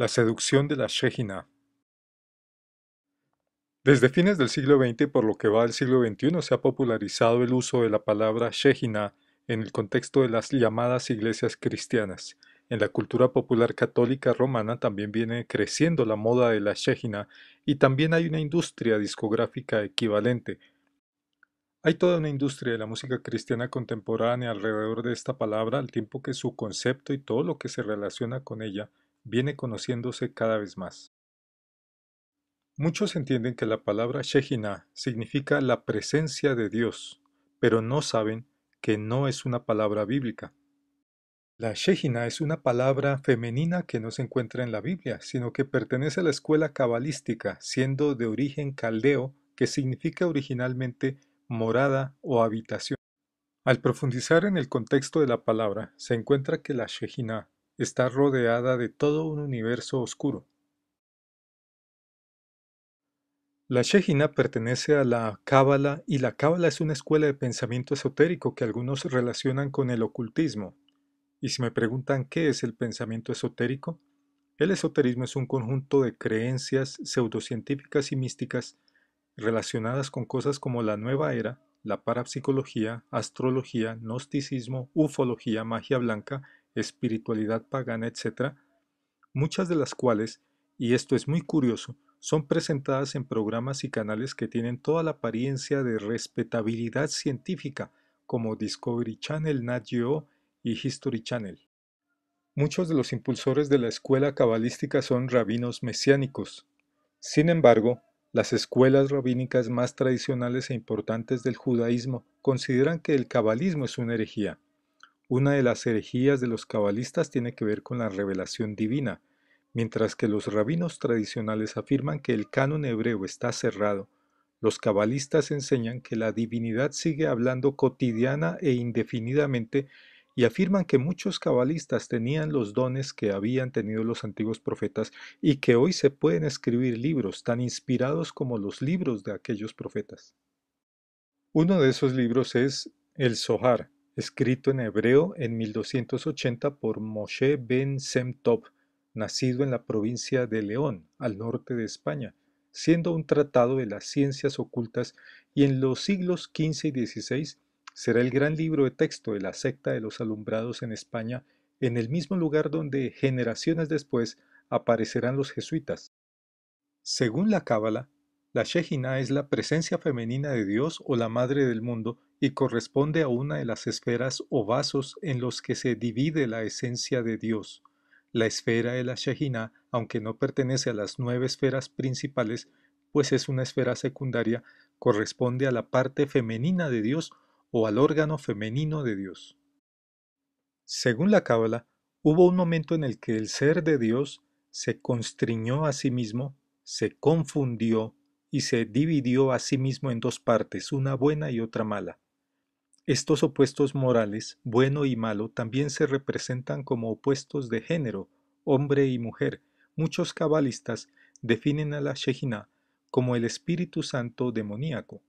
La seducción de la Shejina Desde fines del siglo XX por lo que va del siglo XXI se ha popularizado el uso de la palabra Shejina en el contexto de las llamadas iglesias cristianas. En la cultura popular católica romana también viene creciendo la moda de la Shejina y también hay una industria discográfica equivalente. Hay toda una industria de la música cristiana contemporánea alrededor de esta palabra al tiempo que su concepto y todo lo que se relaciona con ella viene conociéndose cada vez más. Muchos entienden que la palabra Shejina significa la presencia de Dios, pero no saben que no es una palabra bíblica. La Shejina es una palabra femenina que no se encuentra en la Biblia, sino que pertenece a la escuela cabalística, siendo de origen caldeo, que significa originalmente morada o habitación. Al profundizar en el contexto de la palabra, se encuentra que la Shejina está rodeada de todo un universo oscuro. La Shejina pertenece a la Cábala y la Cábala es una escuela de pensamiento esotérico que algunos relacionan con el ocultismo. Y si me preguntan qué es el pensamiento esotérico, el esoterismo es un conjunto de creencias pseudocientíficas y místicas relacionadas con cosas como la nueva era, la parapsicología, astrología, gnosticismo, ufología, magia blanca espiritualidad pagana, etc., muchas de las cuales, y esto es muy curioso, son presentadas en programas y canales que tienen toda la apariencia de respetabilidad científica, como Discovery Channel, Nat Geo y History Channel. Muchos de los impulsores de la escuela cabalística son rabinos mesiánicos. Sin embargo, las escuelas rabínicas más tradicionales e importantes del judaísmo consideran que el cabalismo es una herejía. Una de las herejías de los cabalistas tiene que ver con la revelación divina, mientras que los rabinos tradicionales afirman que el canon hebreo está cerrado. Los cabalistas enseñan que la divinidad sigue hablando cotidiana e indefinidamente y afirman que muchos cabalistas tenían los dones que habían tenido los antiguos profetas y que hoy se pueden escribir libros tan inspirados como los libros de aquellos profetas. Uno de esos libros es el Zohar, escrito en hebreo en 1280 por Moshe ben Semtov, nacido en la provincia de León, al norte de España, siendo un tratado de las ciencias ocultas y en los siglos XV y XVI será el gran libro de texto de la secta de los alumbrados en España, en el mismo lugar donde generaciones después aparecerán los jesuitas. Según la Cábala, la Shejina es la presencia femenina de Dios o la madre del mundo y corresponde a una de las esferas o vasos en los que se divide la esencia de Dios. La esfera de la Shejina, aunque no pertenece a las nueve esferas principales, pues es una esfera secundaria, corresponde a la parte femenina de Dios o al órgano femenino de Dios. Según la Cábala, hubo un momento en el que el ser de Dios se constriñó a sí mismo, se confundió y se dividió a sí mismo en dos partes, una buena y otra mala. Estos opuestos morales, bueno y malo, también se representan como opuestos de género, hombre y mujer. Muchos cabalistas definen a la Shejina como el Espíritu Santo demoníaco.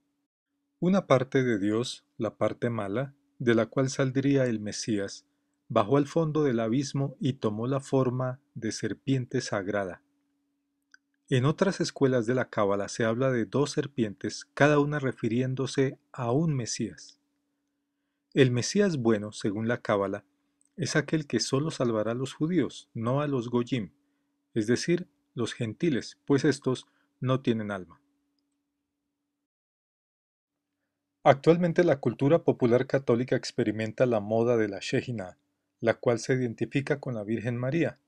Una parte de Dios, la parte mala, de la cual saldría el Mesías, bajó al fondo del abismo y tomó la forma de serpiente sagrada. En otras escuelas de la Cábala se habla de dos serpientes, cada una refiriéndose a un Mesías. El Mesías bueno, según la Cábala, es aquel que solo salvará a los judíos, no a los Goyim, es decir, los gentiles, pues estos no tienen alma. Actualmente la cultura popular católica experimenta la moda de la Shejina, la cual se identifica con la Virgen María,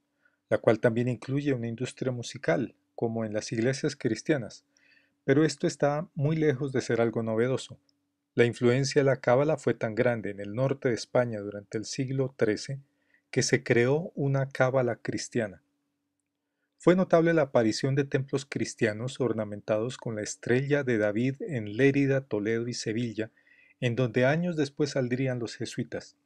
la cual también incluye una industria musical, como en las iglesias cristianas, pero esto está muy lejos de ser algo novedoso. La influencia de la cábala fue tan grande en el norte de España durante el siglo XIII que se creó una cábala cristiana. Fue notable la aparición de templos cristianos ornamentados con la estrella de David en Lérida, Toledo y Sevilla, en donde años después saldrían los jesuitas.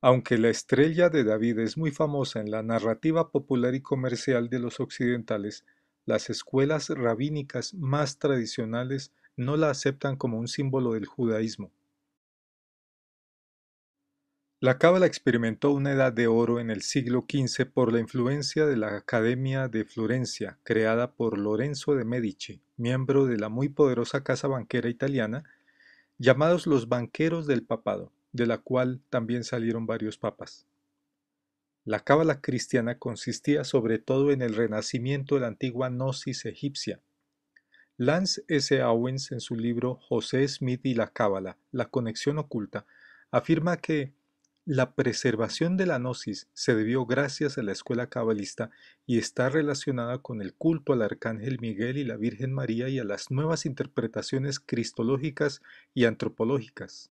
Aunque la estrella de David es muy famosa en la narrativa popular y comercial de los occidentales, las escuelas rabínicas más tradicionales no la aceptan como un símbolo del judaísmo. La cábala experimentó una edad de oro en el siglo XV por la influencia de la Academia de Florencia, creada por Lorenzo de Medici, miembro de la muy poderosa casa banquera italiana, llamados los banqueros del papado, de la cual también salieron varios papas. La cábala cristiana consistía sobre todo en el renacimiento de la antigua gnosis egipcia. Lance S. Owens, en su libro José Smith y la cábala, la conexión oculta, afirma que la preservación de la gnosis se debió gracias a la escuela cabalista y está relacionada con el culto al arcángel Miguel y la Virgen María y a las nuevas interpretaciones cristológicas y antropológicas.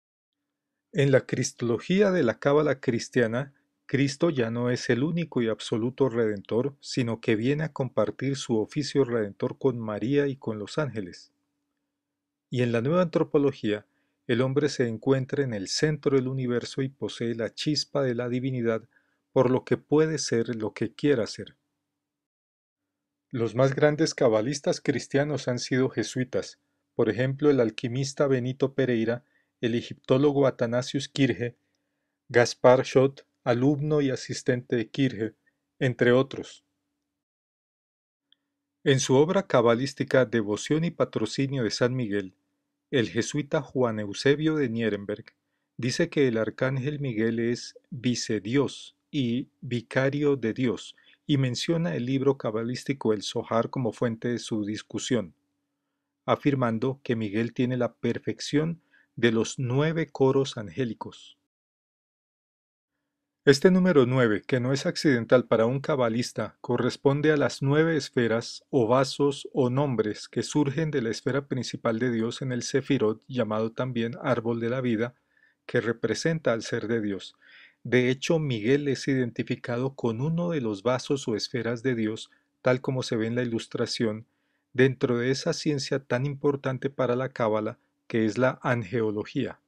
En la cristología de la cábala cristiana, Cristo ya no es el único y absoluto redentor, sino que viene a compartir su oficio redentor con María y con los ángeles. Y en la nueva antropología, el hombre se encuentra en el centro del universo y posee la chispa de la divinidad, por lo que puede ser lo que quiera ser. Los más grandes cabalistas cristianos han sido jesuitas, por ejemplo el alquimista Benito Pereira, el egiptólogo Atanasius Kirche, Gaspar Schott, alumno y asistente de Kirche, entre otros. En su obra cabalística Devoción y Patrocinio de San Miguel, el jesuita Juan Eusebio de Nierenberg dice que el arcángel Miguel es vicedios y vicario de Dios, y menciona el libro cabalístico El Sohar como fuente de su discusión, afirmando que Miguel tiene la perfección de los nueve coros angélicos. Este número 9, que no es accidental para un cabalista, corresponde a las nueve esferas o vasos o nombres que surgen de la esfera principal de Dios en el Sefirot, llamado también árbol de la vida, que representa al ser de Dios. De hecho, Miguel es identificado con uno de los vasos o esferas de Dios, tal como se ve en la ilustración, dentro de esa ciencia tan importante para la cábala que es la angeología.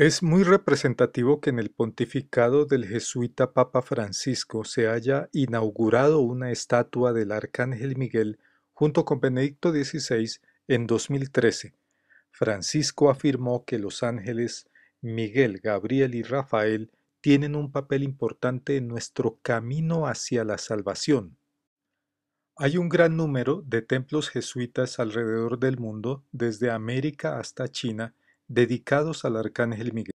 Es muy representativo que en el pontificado del jesuita Papa Francisco se haya inaugurado una estatua del Arcángel Miguel junto con Benedicto XVI en 2013. Francisco afirmó que los ángeles Miguel, Gabriel y Rafael tienen un papel importante en nuestro camino hacia la salvación. Hay un gran número de templos jesuitas alrededor del mundo, desde América hasta China, dedicados al arcángel Miguel.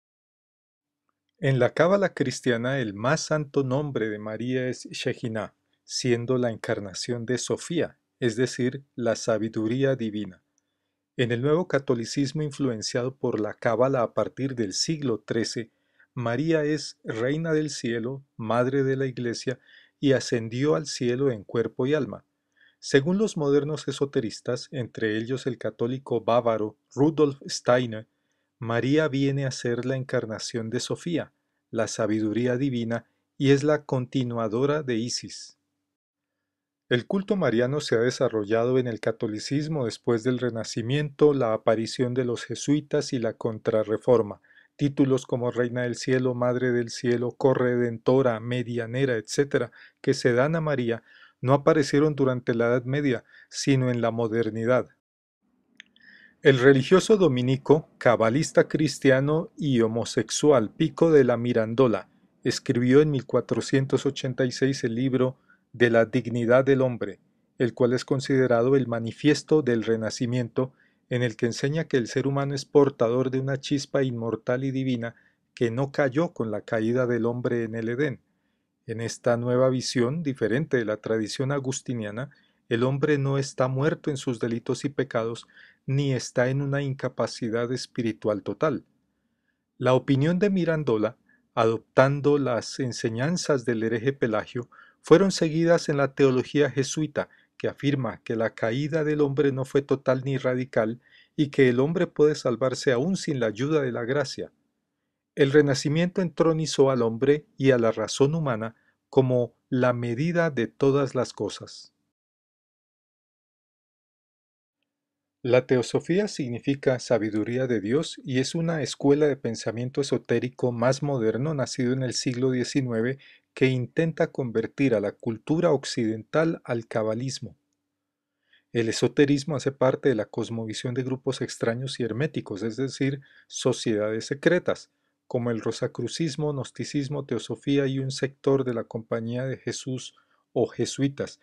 En la cábala cristiana el más santo nombre de María es Shekinah, siendo la encarnación de Sofía, es decir, la sabiduría divina. En el nuevo catolicismo influenciado por la cábala a partir del siglo XIII, María es reina del cielo, madre de la iglesia y ascendió al cielo en cuerpo y alma. Según los modernos esoteristas, entre ellos el católico bávaro Rudolf Steiner, María viene a ser la encarnación de Sofía, la sabiduría divina, y es la continuadora de Isis. El culto mariano se ha desarrollado en el catolicismo después del Renacimiento, la aparición de los jesuitas y la contrarreforma. Títulos como Reina del Cielo, Madre del Cielo, Corredentora, Medianera, etc., que se dan a María, no aparecieron durante la Edad Media, sino en la modernidad. El religioso dominico, cabalista cristiano y homosexual Pico de la Mirandola escribió en 1486 el libro De la dignidad del hombre, el cual es considerado el manifiesto del Renacimiento, en el que enseña que el ser humano es portador de una chispa inmortal y divina que no cayó con la caída del hombre en el Edén. En esta nueva visión, diferente de la tradición agustiniana, el hombre no está muerto en sus delitos y pecados, ni está en una incapacidad espiritual total. La opinión de Mirandola, adoptando las enseñanzas del hereje Pelagio, fueron seguidas en la teología jesuita, que afirma que la caída del hombre no fue total ni radical y que el hombre puede salvarse aún sin la ayuda de la gracia. El renacimiento entronizó al hombre y a la razón humana como la medida de todas las cosas. La teosofía significa sabiduría de Dios y es una escuela de pensamiento esotérico más moderno nacido en el siglo XIX que intenta convertir a la cultura occidental al cabalismo. El esoterismo hace parte de la cosmovisión de grupos extraños y herméticos, es decir, sociedades secretas, como el rosacrucismo, gnosticismo, teosofía y un sector de la Compañía de Jesús o jesuitas.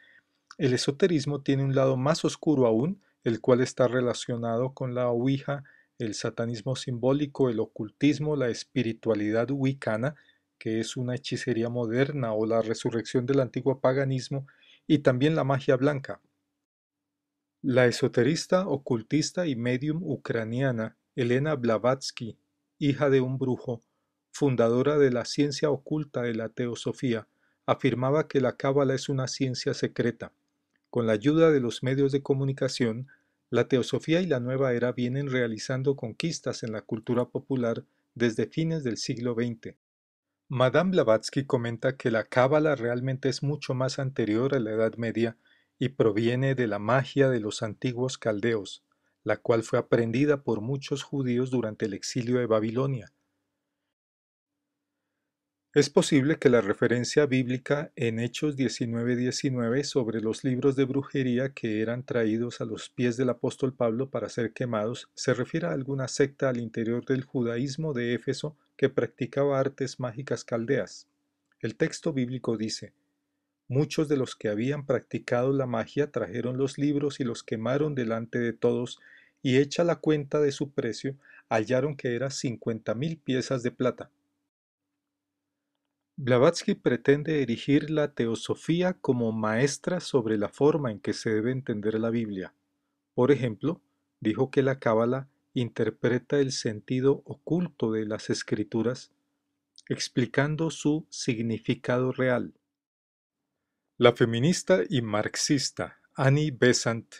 El esoterismo tiene un lado más oscuro aún, el cual está relacionado con la Ouija, el satanismo simbólico, el ocultismo, la espiritualidad wicana, que es una hechicería moderna o la resurrección del antiguo paganismo, y también la magia blanca. La esoterista, ocultista y medium ucraniana Elena Blavatsky, hija de un brujo, fundadora de la ciencia oculta de la teosofía, afirmaba que la cábala es una ciencia secreta. Con la ayuda de los medios de comunicación, la teosofía y la nueva era vienen realizando conquistas en la cultura popular desde fines del siglo XX. Madame Blavatsky comenta que la cábala realmente es mucho más anterior a la Edad Media y proviene de la magia de los antiguos caldeos, la cual fue aprendida por muchos judíos durante el exilio de Babilonia. Es posible que la referencia bíblica en Hechos 19:19 sobre los libros de brujería que eran traídos a los pies del apóstol Pablo para ser quemados se refiera a alguna secta al interior del judaísmo de Éfeso que practicaba artes mágicas caldeas. El texto bíblico dice, Muchos de los que habían practicado la magia trajeron los libros y los quemaron delante de todos, y hecha la cuenta de su precio, hallaron que era cincuenta mil piezas de plata. Blavatsky pretende erigir la teosofía como maestra sobre la forma en que se debe entender la Biblia. Por ejemplo, dijo que la Cábala interpreta el sentido oculto de las escrituras, explicando su significado real. La feminista y marxista Annie Besant,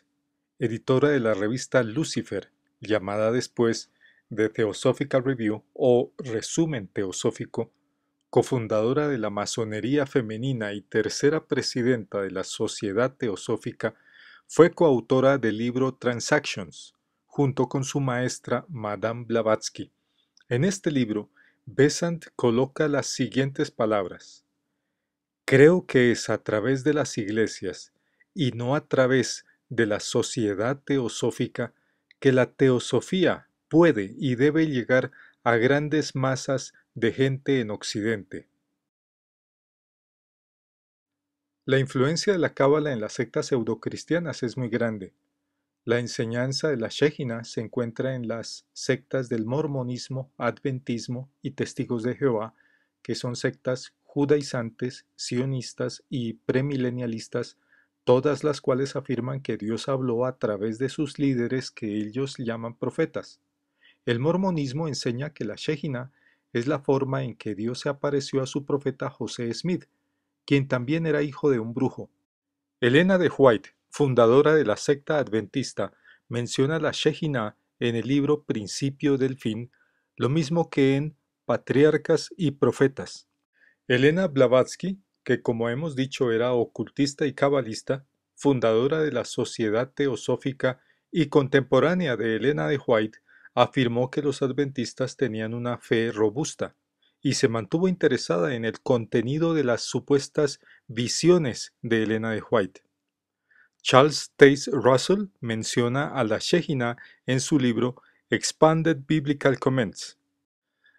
editora de la revista Lucifer, llamada después The Theosophical Review o Resumen Teosófico, cofundadora de la masonería femenina y tercera presidenta de la Sociedad Teosófica, fue coautora del libro Transactions, junto con su maestra Madame Blavatsky. En este libro, Besant coloca las siguientes palabras. Creo que es a través de las iglesias y no a través de la sociedad teosófica que la teosofía puede y debe llegar a grandes masas de gente en Occidente. La influencia de la cábala en las sectas pseudocristianas es muy grande. La enseñanza de la Shejina se encuentra en las sectas del mormonismo, adventismo y testigos de Jehová, que son sectas judaizantes, sionistas y premilenialistas, todas las cuales afirman que Dios habló a través de sus líderes que ellos llaman profetas. El mormonismo enseña que la Shejina es la forma en que Dios se apareció a su profeta José Smith, quien también era hijo de un brujo. Elena de White, fundadora de la secta adventista, menciona la Shejina en el libro Principio del Fin, lo mismo que en Patriarcas y Profetas. Elena Blavatsky, que como hemos dicho era ocultista y cabalista, fundadora de la Sociedad Teosófica y contemporánea de Elena de White, afirmó que los adventistas tenían una fe robusta y se mantuvo interesada en el contenido de las supuestas visiones de Elena de White. Charles Taze Russell menciona a la Shejina en su libro Expanded Biblical Comments.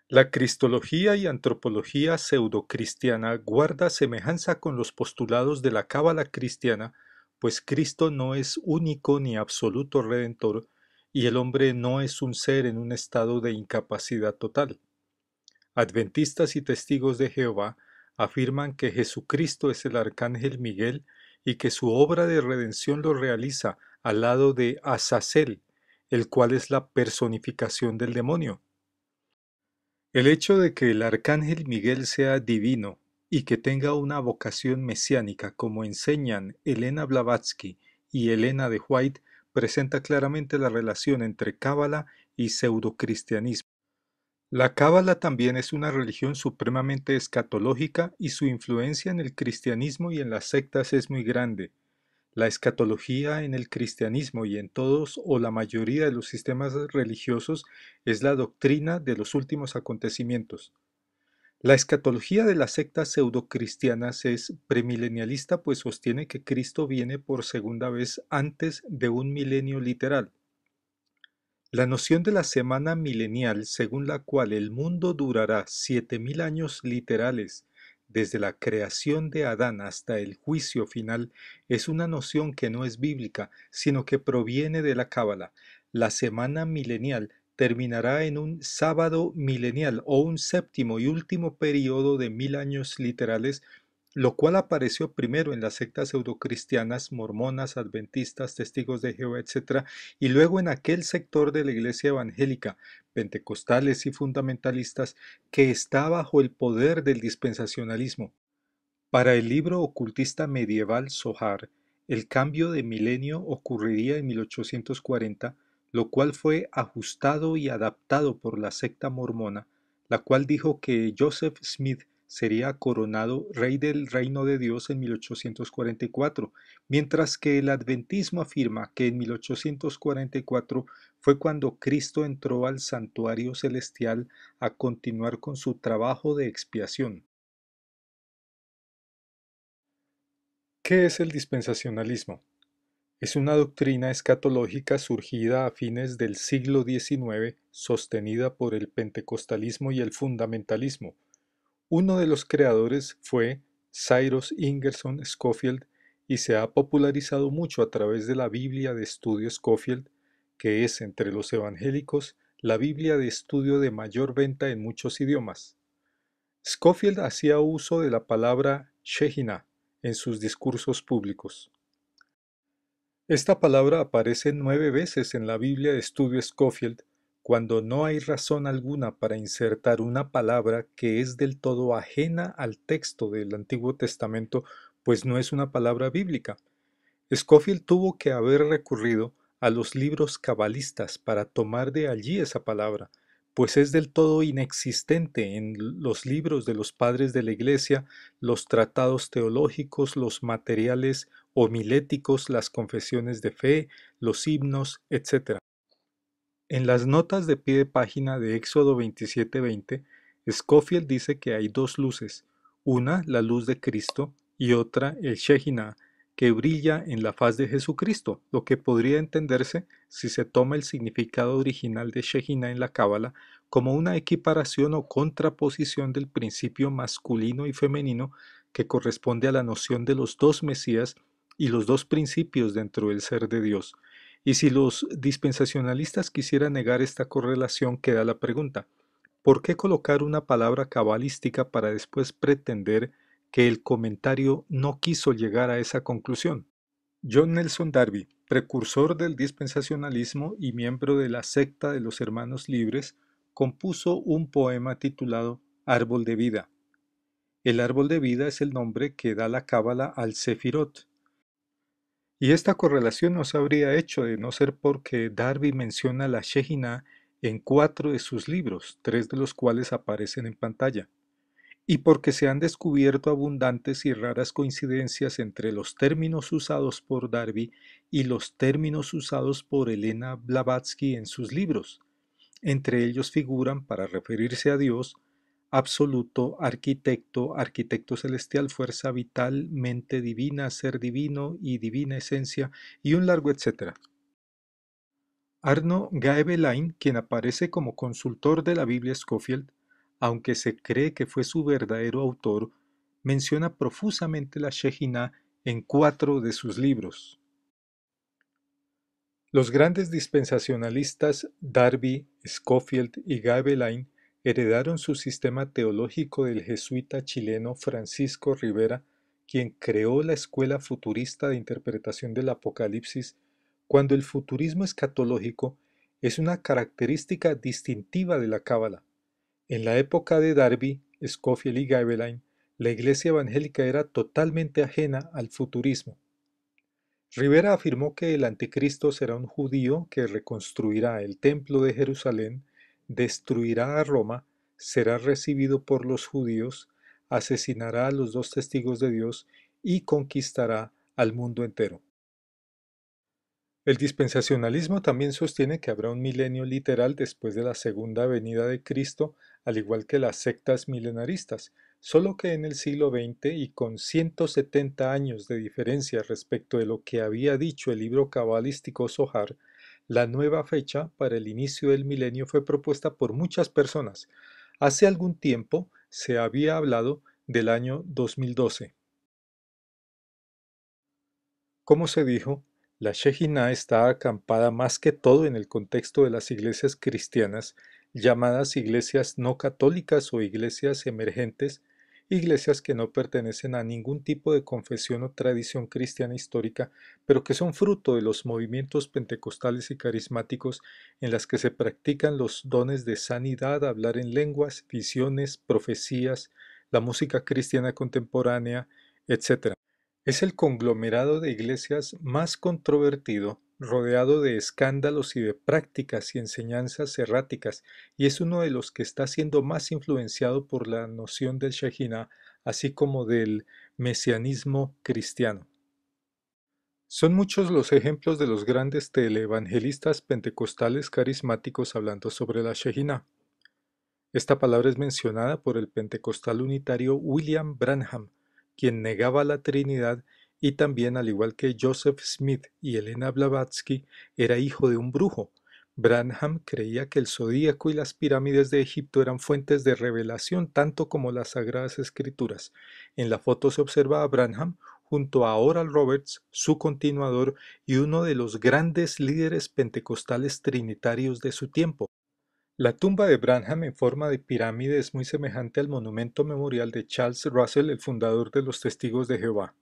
La cristología y antropología pseudocristiana guarda semejanza con los postulados de la cábala cristiana, pues Cristo no es único ni absoluto redentor, y el hombre no es un ser en un estado de incapacidad total. Adventistas y testigos de Jehová afirman que Jesucristo es el arcángel Miguel y que su obra de redención lo realiza al lado de Azazel, el cual es la personificación del demonio. El hecho de que el arcángel Miguel sea divino y que tenga una vocación mesiánica como enseñan Elena Blavatsky y Elena de White presenta claramente la relación entre Cábala y pseudocristianismo. La Cábala también es una religión supremamente escatológica y su influencia en el cristianismo y en las sectas es muy grande. La escatología en el cristianismo y en todos o la mayoría de los sistemas religiosos es la doctrina de los últimos acontecimientos. La escatología de las sectas pseudocristianas es premilenialista pues sostiene que Cristo viene por segunda vez antes de un milenio literal. La noción de la semana milenial, según la cual el mundo durará siete mil años literales desde la creación de Adán hasta el juicio final, es una noción que no es bíblica, sino que proviene de la Cábala. La semana milenial terminará en un sábado milenial o un séptimo y último periodo de mil años literales lo cual apareció primero en las sectas pseudocristianas, mormonas, adventistas, testigos de Jehová, etc., y luego en aquel sector de la iglesia evangélica, pentecostales y fundamentalistas, que está bajo el poder del dispensacionalismo. Para el libro ocultista medieval Sohar, el cambio de milenio ocurriría en 1840, lo cual fue ajustado y adaptado por la secta mormona, la cual dijo que Joseph Smith sería coronado rey del reino de Dios en 1844, mientras que el adventismo afirma que en 1844 fue cuando Cristo entró al santuario celestial a continuar con su trabajo de expiación. ¿Qué es el dispensacionalismo? Es una doctrina escatológica surgida a fines del siglo XIX, sostenida por el pentecostalismo y el fundamentalismo, uno de los creadores fue Cyrus Ingerson Schofield y se ha popularizado mucho a través de la Biblia de Estudio Schofield, que es entre los evangélicos la Biblia de estudio de mayor venta en muchos idiomas. Schofield hacía uso de la palabra Shekinah en sus discursos públicos. Esta palabra aparece nueve veces en la Biblia de estudio Schofield cuando no hay razón alguna para insertar una palabra que es del todo ajena al texto del Antiguo Testamento, pues no es una palabra bíblica. Scofield tuvo que haber recurrido a los libros cabalistas para tomar de allí esa palabra, pues es del todo inexistente en los libros de los padres de la Iglesia, los tratados teológicos, los materiales homiléticos, las confesiones de fe, los himnos, etc. En las notas de pie de página de Éxodo 27:20, Scofield dice que hay dos luces, una la luz de Cristo y otra el Shekinah, que brilla en la faz de Jesucristo, lo que podría entenderse si se toma el significado original de Shekinah en la Cábala como una equiparación o contraposición del principio masculino y femenino que corresponde a la noción de los dos Mesías y los dos principios dentro del ser de Dios, y si los dispensacionalistas quisieran negar esta correlación, queda la pregunta, ¿por qué colocar una palabra cabalística para después pretender que el comentario no quiso llegar a esa conclusión? John Nelson Darby, precursor del dispensacionalismo y miembro de la secta de los Hermanos Libres, compuso un poema titulado Árbol de Vida. El árbol de vida es el nombre que da la cábala al Sefirot, y esta correlación no se habría hecho de no ser porque Darby menciona la Shekinah en cuatro de sus libros, tres de los cuales aparecen en pantalla, y porque se han descubierto abundantes y raras coincidencias entre los términos usados por Darby y los términos usados por Elena Blavatsky en sus libros. Entre ellos figuran, para referirse a Dios, absoluto, arquitecto, arquitecto celestial, fuerza vital, mente divina, ser divino y divina esencia, y un largo etcétera. Arno Gaebelein, quien aparece como consultor de la Biblia Scofield, aunque se cree que fue su verdadero autor, menciona profusamente la Shekinah en cuatro de sus libros. Los grandes dispensacionalistas Darby, Scofield y Gaebelein heredaron su sistema teológico del jesuita chileno Francisco Rivera, quien creó la escuela futurista de interpretación del Apocalipsis, cuando el futurismo escatológico es una característica distintiva de la Cábala. En la época de Darby, Scofield y Gaebelein, la iglesia evangélica era totalmente ajena al futurismo. Rivera afirmó que el anticristo será un judío que reconstruirá el templo de Jerusalén destruirá a Roma, será recibido por los judíos, asesinará a los dos testigos de Dios y conquistará al mundo entero. El dispensacionalismo también sostiene que habrá un milenio literal después de la segunda venida de Cristo, al igual que las sectas milenaristas, solo que en el siglo XX y con 170 años de diferencia respecto de lo que había dicho el libro cabalístico Zohar, la nueva fecha para el inicio del milenio fue propuesta por muchas personas. Hace algún tiempo se había hablado del año 2012. Como se dijo, la Shejina está acampada más que todo en el contexto de las iglesias cristianas, llamadas iglesias no católicas o iglesias emergentes, iglesias que no pertenecen a ningún tipo de confesión o tradición cristiana histórica, pero que son fruto de los movimientos pentecostales y carismáticos en las que se practican los dones de sanidad, hablar en lenguas, visiones, profecías, la música cristiana contemporánea, etc. Es el conglomerado de iglesias más controvertido, rodeado de escándalos y de prácticas y enseñanzas erráticas, y es uno de los que está siendo más influenciado por la noción del Shekhinah, así como del mesianismo cristiano. Son muchos los ejemplos de los grandes teleevangelistas pentecostales carismáticos hablando sobre la Shekhinah. Esta palabra es mencionada por el pentecostal unitario William Branham, quien negaba la Trinidad y también, al igual que Joseph Smith y Elena Blavatsky, era hijo de un brujo. Branham creía que el zodíaco y las pirámides de Egipto eran fuentes de revelación tanto como las sagradas escrituras. En la foto se observa a Branham junto a Oral Roberts, su continuador y uno de los grandes líderes pentecostales trinitarios de su tiempo. La tumba de Branham en forma de pirámide es muy semejante al monumento memorial de Charles Russell, el fundador de los Testigos de Jehová.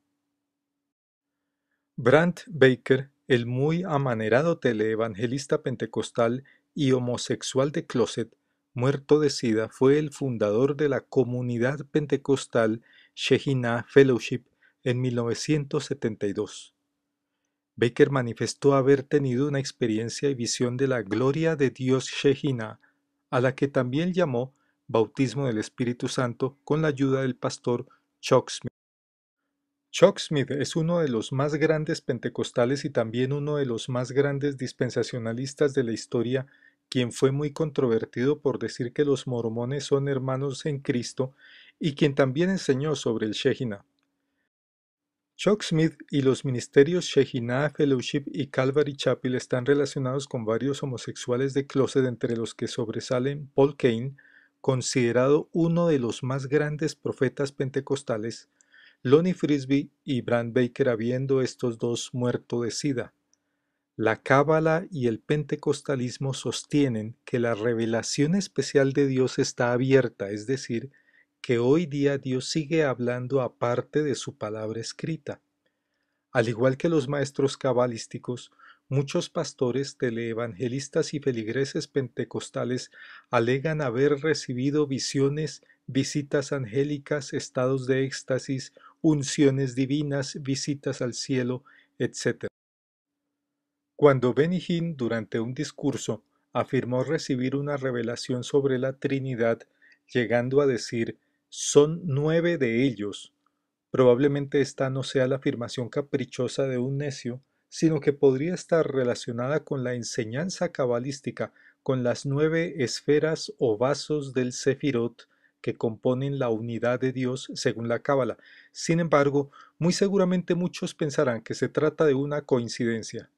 Brant Baker, el muy amanerado teleevangelista pentecostal y homosexual de closet, muerto de sida, fue el fundador de la comunidad pentecostal Shekinah Fellowship en 1972. Baker manifestó haber tenido una experiencia y visión de la gloria de Dios Shekinah a la que también llamó bautismo del Espíritu Santo con la ayuda del pastor Chuck Smith. Chuck Smith es uno de los más grandes pentecostales y también uno de los más grandes dispensacionalistas de la historia, quien fue muy controvertido por decir que los mormones son hermanos en Cristo y quien también enseñó sobre el Shekinah. Chuck Smith y los ministerios Shekinah Fellowship y Calvary Chapel están relacionados con varios homosexuales de closet entre los que sobresalen Paul Kane, considerado uno de los más grandes profetas pentecostales, Lonnie Frisbee y Brand Baker habiendo estos dos muerto de sida. La Cábala y el pentecostalismo sostienen que la revelación especial de Dios está abierta, es decir, que hoy día Dios sigue hablando aparte de su palabra escrita. Al igual que los maestros cabalísticos, muchos pastores, teleevangelistas y feligreses pentecostales alegan haber recibido visiones, visitas angélicas, estados de éxtasis, unciones divinas, visitas al cielo, etc. Cuando Benny Hinn, durante un discurso, afirmó recibir una revelación sobre la Trinidad, llegando a decir son nueve de ellos. Probablemente esta no sea la afirmación caprichosa de un necio, sino que podría estar relacionada con la enseñanza cabalística, con las nueve esferas o vasos del Sefirot que componen la unidad de Dios según la Cábala. Sin embargo, muy seguramente muchos pensarán que se trata de una coincidencia.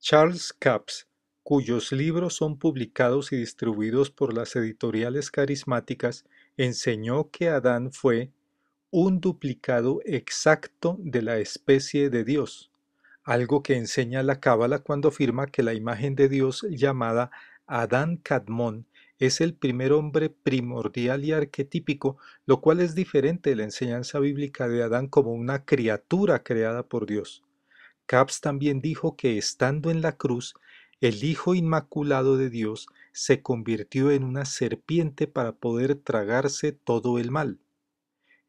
Charles Capps cuyos libros son publicados y distribuidos por las editoriales carismáticas, enseñó que Adán fue un duplicado exacto de la especie de Dios, algo que enseña la Cábala cuando afirma que la imagen de Dios llamada Adán Cadmón es el primer hombre primordial y arquetípico, lo cual es diferente de la enseñanza bíblica de Adán como una criatura creada por Dios. Capps también dijo que estando en la cruz, el Hijo Inmaculado de Dios se convirtió en una serpiente para poder tragarse todo el mal.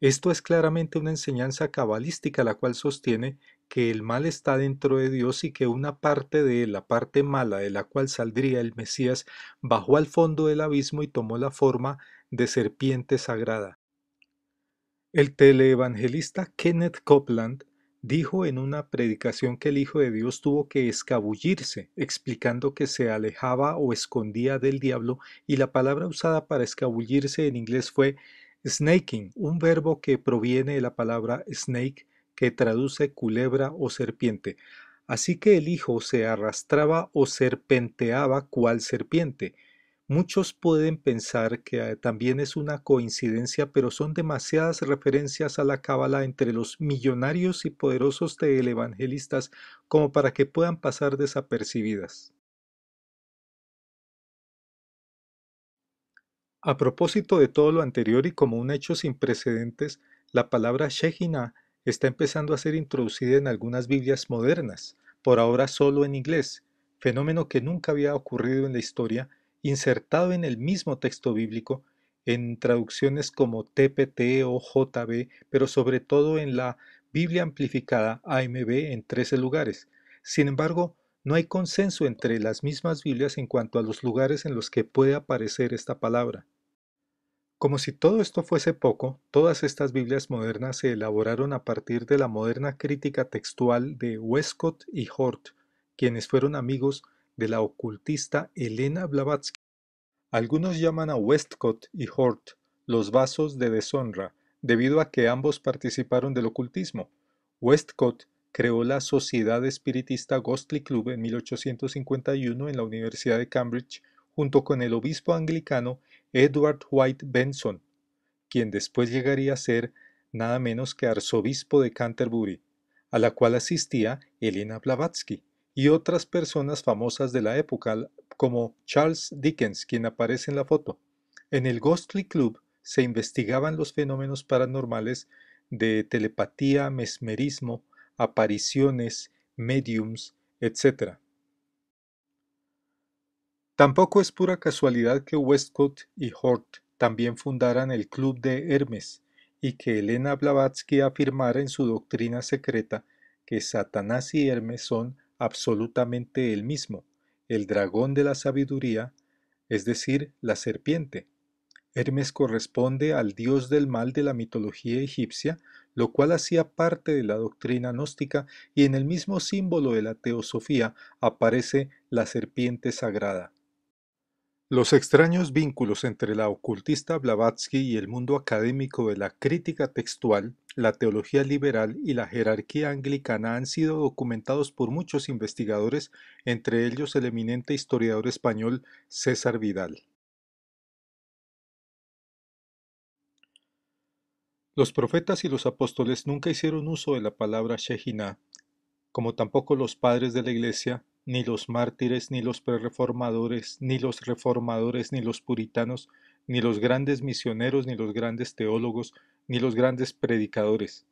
Esto es claramente una enseñanza cabalística la cual sostiene que el mal está dentro de Dios y que una parte de él, la parte mala de la cual saldría el Mesías, bajó al fondo del abismo y tomó la forma de serpiente sagrada. El teleevangelista Kenneth Copeland dijo en una predicación que el Hijo de Dios tuvo que escabullirse, explicando que se alejaba o escondía del diablo, y la palabra usada para escabullirse en inglés fue snaking, un verbo que proviene de la palabra snake, que traduce culebra o serpiente. Así que el Hijo se arrastraba o serpenteaba cual serpiente. Muchos pueden pensar que eh, también es una coincidencia, pero son demasiadas referencias a la cábala entre los millonarios y poderosos televangelistas como para que puedan pasar desapercibidas. A propósito de todo lo anterior y como un hecho sin precedentes, la palabra Shekinah está empezando a ser introducida en algunas Biblias modernas, por ahora solo en inglés, fenómeno que nunca había ocurrido en la historia, insertado en el mismo texto bíblico, en traducciones como TPT o JB, pero sobre todo en la Biblia amplificada AMB en 13 lugares. Sin embargo, no hay consenso entre las mismas Biblias en cuanto a los lugares en los que puede aparecer esta palabra. Como si todo esto fuese poco, todas estas Biblias modernas se elaboraron a partir de la moderna crítica textual de Westcott y Hort, quienes fueron amigos de la ocultista Elena Blavatsky. Algunos llaman a Westcott y Hort los vasos de deshonra, debido a que ambos participaron del ocultismo. Westcott creó la Sociedad Espiritista Ghostly Club en 1851 en la Universidad de Cambridge junto con el obispo anglicano Edward White Benson, quien después llegaría a ser nada menos que arzobispo de Canterbury, a la cual asistía Elena Blavatsky y otras personas famosas de la época, como Charles Dickens, quien aparece en la foto. En el Ghostly Club se investigaban los fenómenos paranormales de telepatía, mesmerismo, apariciones, mediums, etc. Tampoco es pura casualidad que Westcott y Hort también fundaran el Club de Hermes y que Elena Blavatsky afirmara en su doctrina secreta que Satanás y Hermes son absolutamente el mismo, el dragón de la sabiduría, es decir, la serpiente. Hermes corresponde al dios del mal de la mitología egipcia, lo cual hacía parte de la doctrina gnóstica y en el mismo símbolo de la teosofía aparece la serpiente sagrada. Los extraños vínculos entre la ocultista Blavatsky y el mundo académico de la crítica textual, la teología liberal y la jerarquía anglicana han sido documentados por muchos investigadores, entre ellos el eminente historiador español César Vidal. Los profetas y los apóstoles nunca hicieron uso de la palabra Shekinah, como tampoco los padres de la Iglesia, ni los mártires, ni los prereformadores, ni los reformadores, ni los puritanos, ni los grandes misioneros, ni los grandes teólogos, ni los grandes predicadores.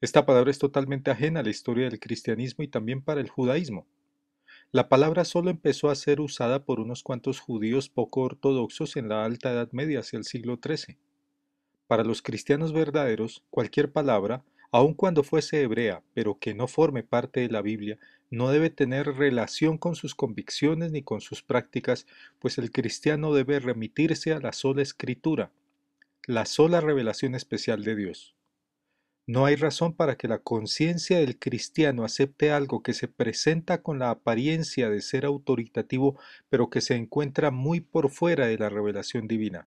Esta palabra es totalmente ajena a la historia del cristianismo y también para el judaísmo. La palabra solo empezó a ser usada por unos cuantos judíos poco ortodoxos en la Alta Edad Media hacia el siglo XIII. Para los cristianos verdaderos, cualquier palabra, aun cuando fuese hebrea, pero que no forme parte de la Biblia, no debe tener relación con sus convicciones ni con sus prácticas, pues el cristiano debe remitirse a la sola escritura, la sola revelación especial de Dios. No hay razón para que la conciencia del cristiano acepte algo que se presenta con la apariencia de ser autoritativo, pero que se encuentra muy por fuera de la revelación divina.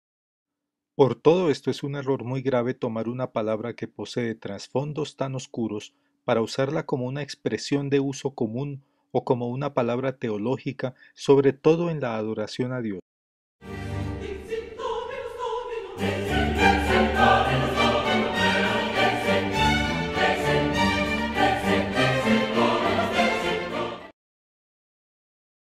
Por todo esto es un error muy grave tomar una palabra que posee trasfondos tan oscuros para usarla como una expresión de uso común o como una palabra teológica, sobre todo en la adoración a Dios.